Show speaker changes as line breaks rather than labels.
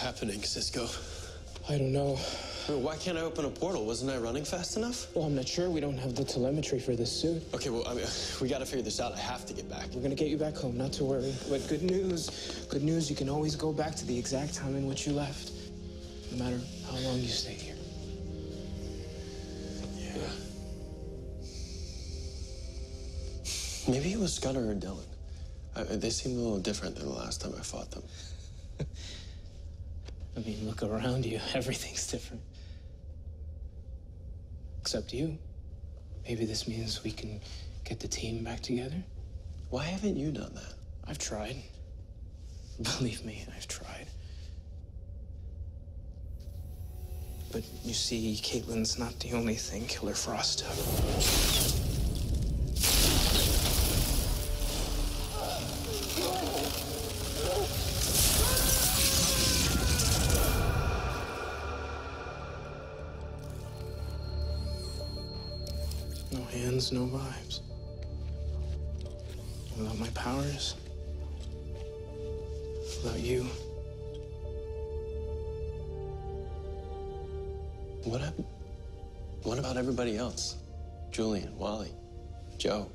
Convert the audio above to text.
happening, Cisco?
I don't know.
I mean, why can't I open a portal? Wasn't I running fast enough?
Well, I'm not sure. We don't have the telemetry for this suit.
Okay, well, I mean, we gotta figure this out. I have to get back.
We're gonna get you back home, not to worry. But good news, good news, you can always go back to the exact time in which you left, no matter how long you stay here.
Yeah. Maybe it was Scudder or Dillon. I, they seemed a little different than the last time I fought them.
I mean, look around you. Everything's different. Except you. Maybe this means we can get the team back together?
Why haven't you done that?
I've tried. Believe me, I've tried. But you see, Caitlin's not the only thing Killer Frost took. No hands, no vibes. Without my powers, without you.
What? What about everybody else? Julian, Wally, Joe.